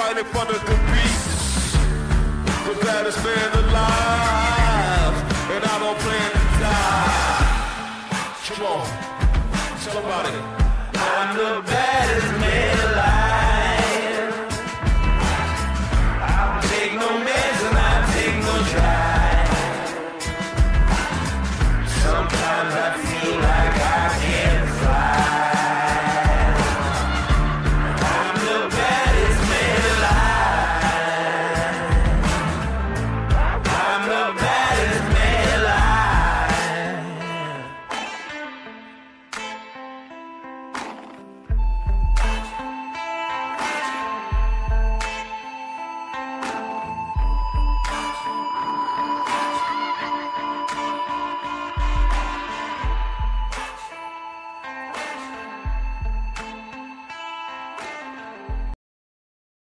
fighting for the good beat. The baddest man alive. And I don't plan to die. Come on. tell 'em about it. I'm the baddest man alive. I don't take no mess and I take no try. Sometimes I feel like